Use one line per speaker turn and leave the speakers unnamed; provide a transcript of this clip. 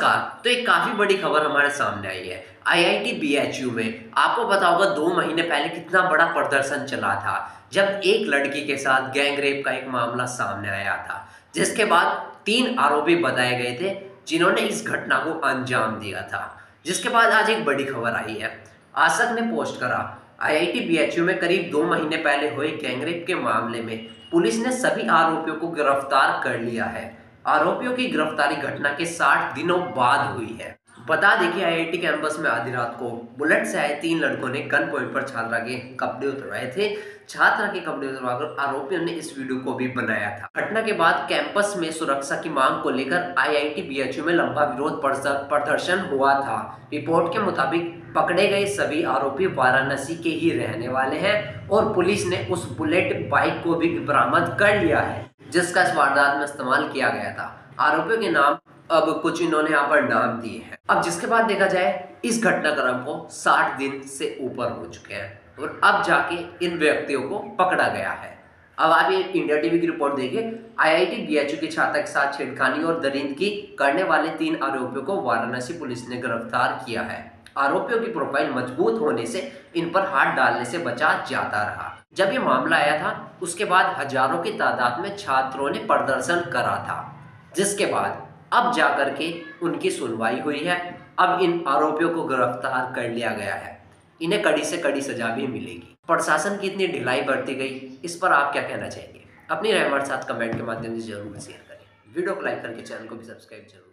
नमस्कार। तो एक काफ़ी बड़ी खबर हमारे सामने आई है। आईआईटी बीएचयू में। आपको पता होगा, दो महीने पहले कितना बड़ा प्रदर्शन चला था, जब एक लड़की के साथ गैंग रेप का एक मामला सामने आया था, जिसके बाद तीन आरोपी बताए गए थे, जिन्होंने इस घटना को अंजाम दिया था। जिसके बाद आज एक बड़ी खबर आई है। आसक ने पोस्ट करा आईआईटी बीएचयू में करीब दो महीने पहले हुए गैंगरेप के मामले में, पुलिस ने सभी आरोपियों को गिरफ़्तार कर लिया है। आरोपियों की गिरफ्तारी घटना के 60 दिनों बाद हुई है। बता दें कि आईआईटी कैंपस में आधी रात को बुलेट से आए तीन लड़कों ने गन पॉइंट पर छात्रा के कपड़े उतरवाए थे। छात्रा के कपड़े उतरवाकर आरोपियों ने इस वीडियो को भी बनाया था। घटना के बाद कैंपस में सुरक्षा की मांग को लेकर आईआईटी बीएचयू में लंबा विरोध प्रदर्शन हुआ था। रिपोर्ट के मुताबिक पकड़े गए सभी आरोपी वाराणसी के ही रहने वाले हैं और पुलिस ने उस बुलेट बाइक को भी बरामद कर लिया है। जिसका इस वारदात में इस्तेमाल किया गया था। आरोपियों के नाम अब कुछ इन्होंने यहाँ पर नाम दिए हैं। अब जिसके बाद देखा जाए, इस घटनाक्रम को 60 दिन से ऊपर हो चुके हैं और अब जाके इन व्यक्तियों को पकड़ा गया है। अब आप ये इंडिया टीवी की रिपोर्ट देखिए, आईआईटी बीएचयू के छात्र के साथ छेड़खानी और दरिंदगी करने वाले तीन आरोपियों को वाराणसी पुलिस ने गिरफ़्तार किया है। आरोपियों की प्रोफ़ाइल मज़बूत होने से इन पर हाथ डालने से बचा जाता रहा। जब ये मामला आया था, उसके बाद हज़ारों की तादाद में छात्रों ने प्रदर्शन करा था, जिसके बाद अब जाकर के उनकी सुनवाई हुई है। अब इन आरोपियों को गिरफ़्तार कर लिया गया है। इन्हें कड़ी से कड़ी सजा भी मिलेगी। प्रशासन की इतनी ढिलाई बरती गई, इस पर आप क्या कहना चाहेंगे? अपनी राय हमारे साथ कमेंट के माध्यम से ज़रूर शेयर करें। वीडियो को लाइक करके चैनल को भी सब्सक्राइब ज़रूर